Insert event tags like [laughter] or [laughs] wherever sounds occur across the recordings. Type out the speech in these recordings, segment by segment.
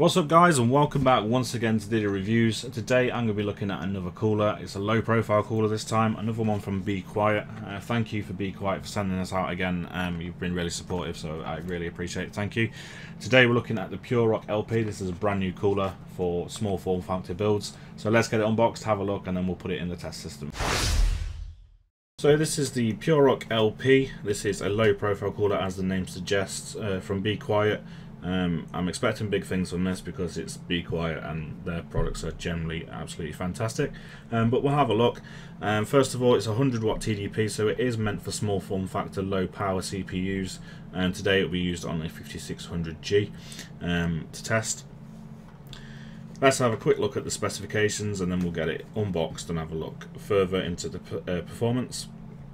What's up guys and welcome back once again to Diddy Reviews. Today I'm going to be looking at another cooler. It's a low profile cooler this time, another one from Be Quiet. Uh, thank you for Be Quiet for sending us out again. Um, you've been really supportive so I really appreciate it. Thank you. Today we're looking at the Pure Rock LP. This is a brand new cooler for small form factor builds. So let's get it unboxed, have a look and then we'll put it in the test system. So this is the Pure Rock LP. This is a low profile cooler as the name suggests uh, from Be Quiet. Um, I'm expecting big things from this because it's Be Quiet and their products are generally absolutely fantastic. Um, but we'll have a look. Um, first of all, it's 100 watt TDP, so it is meant for small form factor, low power CPUs. And today it will be used on a 5600G um, to test. Let's have a quick look at the specifications and then we'll get it unboxed and have a look further into the uh, performance.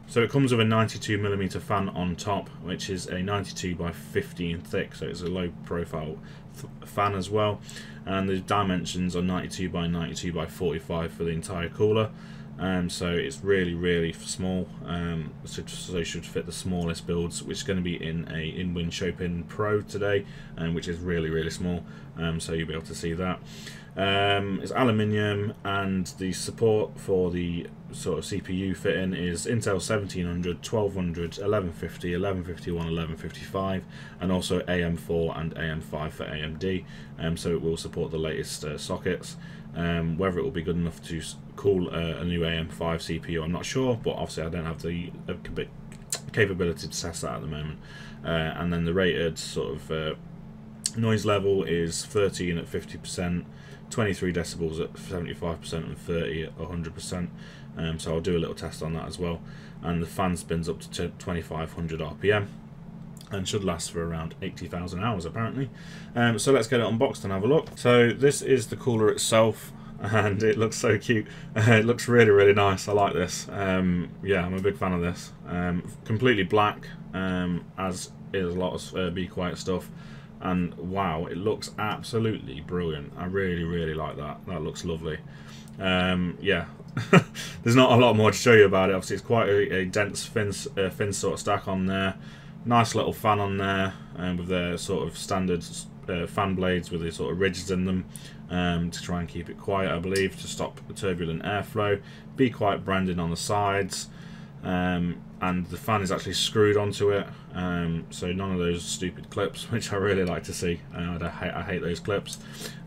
So it comes with a 92mm fan on top, which is a 92 by 15 thick, so it's a low profile fan as well. And the dimensions are 92 by 92 by 45 for the entire cooler. Um, so it's really, really small. Um, so, so should fit the smallest builds, which is going to be in a InWin Chopin Pro today, um, which is really, really small. Um, so you'll be able to see that. Um, it's aluminium, and the support for the sort of CPU fitting is Intel 1700, 1200, 1150, 1151, 1155, and also AM4 and AM5 for AMD. Um, so it will support the latest uh, sockets. Um, whether it will be good enough to cool uh, a new AM5 CPU, I'm not sure, but obviously I don't have the uh, capability to test that at the moment. Uh, and then the rated sort of uh, noise level is 13 at 50%. 23 decibels at 75% and 30 at 100%. Um, so I'll do a little test on that as well. And the fan spins up to 2500 RPM and should last for around 80,000 hours apparently. Um, so let's get it unboxed and have a look. So this is the cooler itself [laughs] and it looks so cute. [laughs] it looks really really nice. I like this. Um, yeah, I'm a big fan of this. Um, completely black um, as is a lot of uh, Be Quiet stuff and wow it looks absolutely brilliant. I really really like that. That looks lovely. Um, yeah. [laughs] There's not a lot more to show you about it. Obviously it's quite a, a dense thin, uh, thin sort of stack on there. Nice little fan on there um, with their sort of standard uh, fan blades with the sort of ridges in them um, to try and keep it quiet I believe to stop the turbulent airflow. Be quiet branding on the sides um, and the fan is actually screwed onto it. Um, so none of those stupid clips [laughs] which I really like to see. Uh, I, hate, I hate those clips.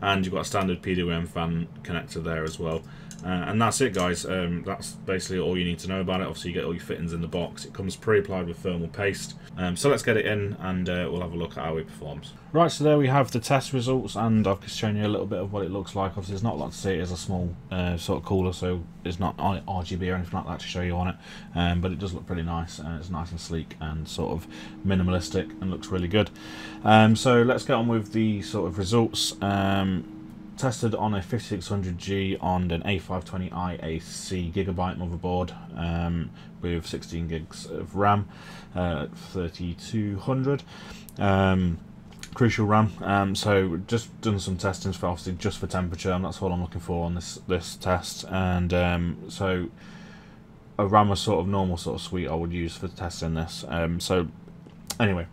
And you've got a standard PWM fan connector there as well uh, and that's it guys. Um, that's basically all you need to know about it. Obviously you get all your fittings in the box. It comes pre-applied with thermal paste. Um, so let's get it in and uh, we'll have a look at how it performs. Right so there we have the test results and I've just shown you a little bit of what it looks like. Obviously there's not a lot to see it is a small uh, sort of cooler so it's not RGB or anything like that to show you on it. Um, but it does look pretty nice it's nice and sleek and sort of minimalistic and looks really good. Um, so let's get on with the sort of results. Um, tested on a 5600G on an A520i AC Gigabyte motherboard um, with 16 gigs of RAM, uh, 3200. Um, crucial RAM. Um, so just done some testings for obviously just for temperature, and that's all I'm looking for on this this test. And um, so a RAM was sort of normal sort of suite I would use for testing this. Um, so anyway,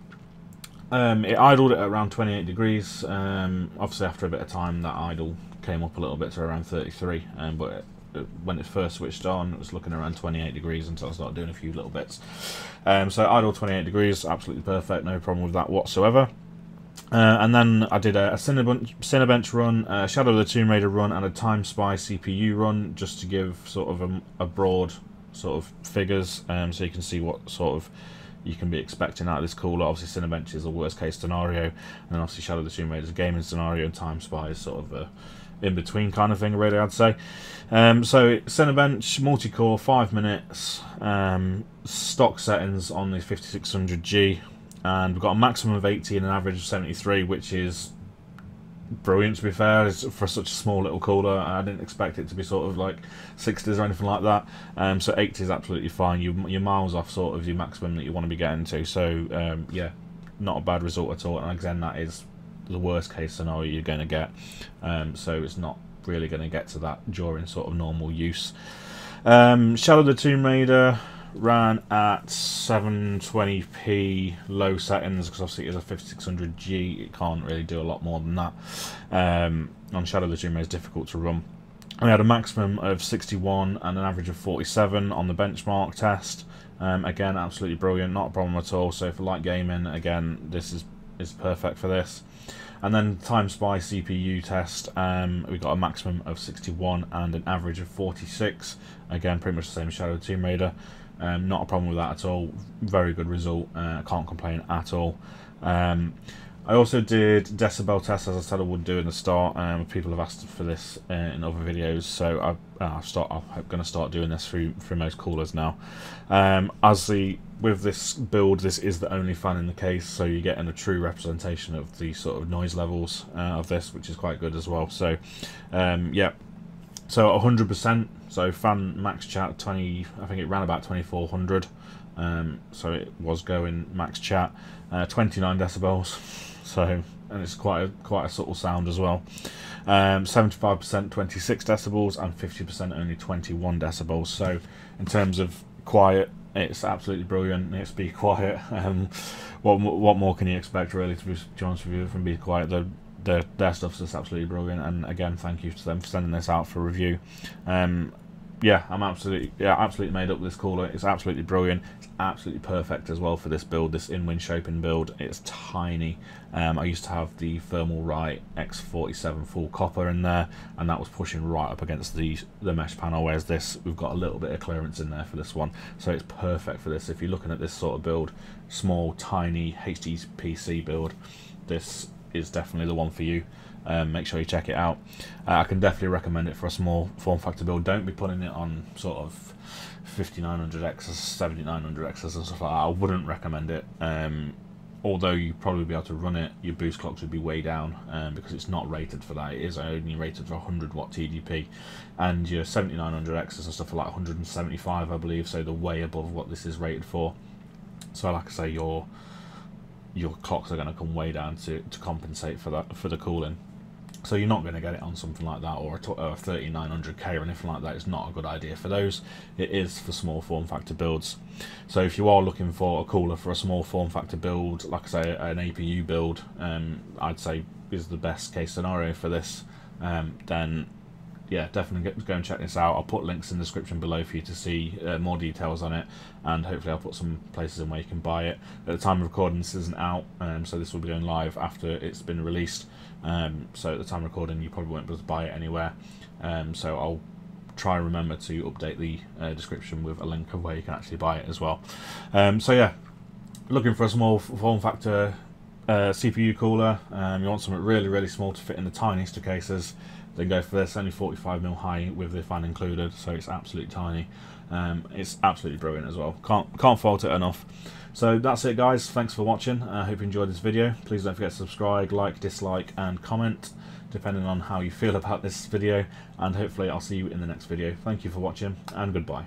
um, it idled at around 28 degrees. Um, obviously, after a bit of time, that idle came up a little bit to around 33. Um, but it, when it first switched on, it was looking around 28 degrees until I started doing a few little bits. Um, so idle 28 degrees, absolutely perfect, no problem with that whatsoever. Uh, and then I did a, a Cinebench, Cinebench run, a Shadow of the Tomb Raider run, and a Time Spy CPU run, just to give sort of a, a broad sort of figures, um, so you can see what sort of you can be expecting out of this cooler. Obviously, Cinebench is a worst case scenario, and then obviously Shadow of the Tomb Raider is a gaming scenario, and Time Spy is sort of a in between kind of thing, really, I'd say. Um, so, Cinebench, multi core, 5 minutes, um, stock settings on the 5600G, and we've got a maximum of 80 and an average of 73, which is brilliant to be fair. It's for such a small little cooler. I didn't expect it to be sort of like 60s or anything like that. Um, so 80 is absolutely fine. You, you're miles off sort of your maximum that you want to be getting to. So um, yeah not a bad result at all. And again that is the worst case scenario you're going to get. Um, so it's not really going to get to that during sort of normal use. Um, Shadow the Tomb Raider ran at 720p low settings because obviously it's a 5600G. It can't really do a lot more than that. Um, on Shadow the Tomb is difficult to run. We had a maximum of 61 and an average of 47 on the benchmark test. Um, again, absolutely brilliant, not a problem at all. So for light gaming, again, this is is perfect for this. And then Time Spy CPU test, um, we got a maximum of 61 and an average of 46. Again, pretty much the same as Shadow Tomb Raider. Um, not a problem with that at all. Very good result. Uh, can't complain at all. Um, I also did decibel tests, as I said I would do in the start. Um, people have asked for this uh, in other videos, so I, uh, start, I'm going to start doing this through through most callers now. Um, as the with this build, this is the only fan in the case, so you're getting a true representation of the sort of noise levels uh, of this, which is quite good as well. So, um, yeah, so 100%. So fan max chat 20, I think it ran about 2400. Um, so it was going max chat, uh, 29 decibels so and it's quite a quite a subtle sound as well. Um, 75% 26 decibels and 50% only 21 decibels. So in terms of quiet, it's absolutely brilliant. It's Be [laughs] Quiet. Um, what what more can you expect really? To be honest with you, from Be Quiet, the their, their stuff's just absolutely brilliant. And again, thank you to them for sending this out for review. Um, yeah, I'm absolutely yeah absolutely made up with this cooler. It's absolutely brilliant. It's absolutely perfect as well for this build, this InWin Chopin build. It's tiny. Um, I used to have the Thermalright X47 full copper in there, and that was pushing right up against the the mesh panel. Whereas this, we've got a little bit of clearance in there for this one, so it's perfect for this. If you're looking at this sort of build, small, tiny HTPC build, this is definitely the one for you um, make sure you check it out. Uh, I can definitely recommend it for a small form factor build. Don't be putting it on sort of 5900Xs, 7900Xs and stuff like that. I wouldn't recommend it. Um, although you'd probably be able to run it, your boost clocks would be way down um, because it's not rated for that. It is only rated for 100 watt TDP, and your 7900Xs and stuff are like 175, I believe. So they're way above what this is rated for. So, like I say, your your clocks are going to come way down to, to compensate for that for the cooling. So you're not going to get it on something like that or a, a 3900K or anything like that. It's not a good idea for those. It is for small form factor builds. So if you are looking for a cooler for a small form factor build, like I say, an APU build, um, I'd say is the best case scenario for this. Um, then yeah, definitely go and check this out. I'll put links in the description below for you to see uh, more details on it, and hopefully I'll put some places in where you can buy it. At the time of recording, this isn't out, um, so this will be going live after it's been released. Um, so at the time of recording, you probably won't be able to buy it anywhere. Um, so I'll try and remember to update the uh, description with a link of where you can actually buy it as well. Um, so yeah, looking for a small form factor uh, CPU cooler. Um, you want something really, really small to fit in the tiniest of cases then go for this only 45 mil high with the fan included so it's absolutely tiny. Um, it's absolutely brilliant as well. Can't can't fault it enough. So that's it guys. Thanks for watching. I uh, hope you enjoyed this video. Please don't forget to subscribe like dislike and comment depending on how you feel [laughs] about this video. And hopefully I'll see you in the next video. Thank you for watching and goodbye